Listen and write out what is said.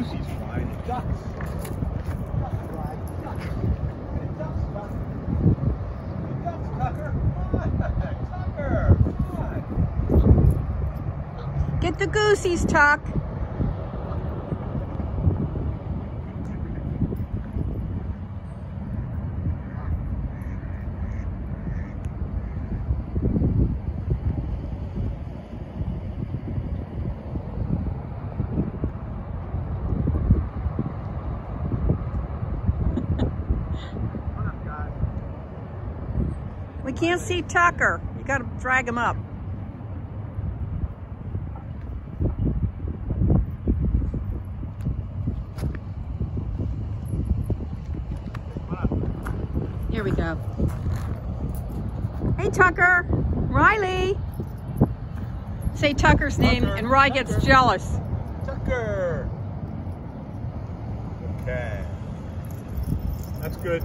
goosey's. The ducks. Ducks fly. Ducks. The ducks, Tucker. The ducks, Tucker. Come on, Tucker. Come on. Get the goosies, Tuck. Come on, guys. We can't see Tucker. You gotta drag him up. Here we go. Hey, Tucker. Riley. Say Tucker's name Tucker, and Rye gets Tucker. jealous. Tucker. Okay. That's good.